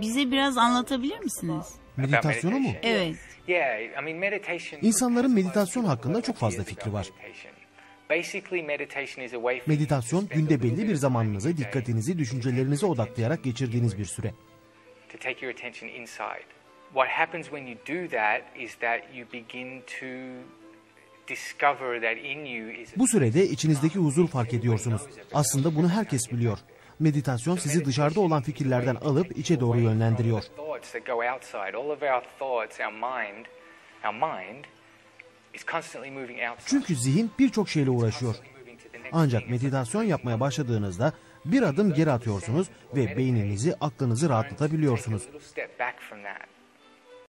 Bize biraz anlatabilir misiniz? Meditasyonu mu? Evet. İnsanların meditasyon hakkında çok fazla fikri var. Meditasyon günde belli bir zamanınızı, dikkatinizi, düşüncelerinize odaklayarak geçirdiğiniz bir süre. to take your attention inside. What happens when you do that is that you begin to discover that in you is Bu sürede içinizdeki huzur fark ediyorsunuz. Aslında bunu herkes biliyor. Meditasyon sizi dışarıda olan fikirlerden alıp içe doğru yönlendiriyor. Çünkü zihin birçok şeyle uğraşıyor. Ancak meditasyon yapmaya başladığınızda bir adım geri atıyorsunuz ve beyninizi, aklınızı rahatlatabiliyorsunuz.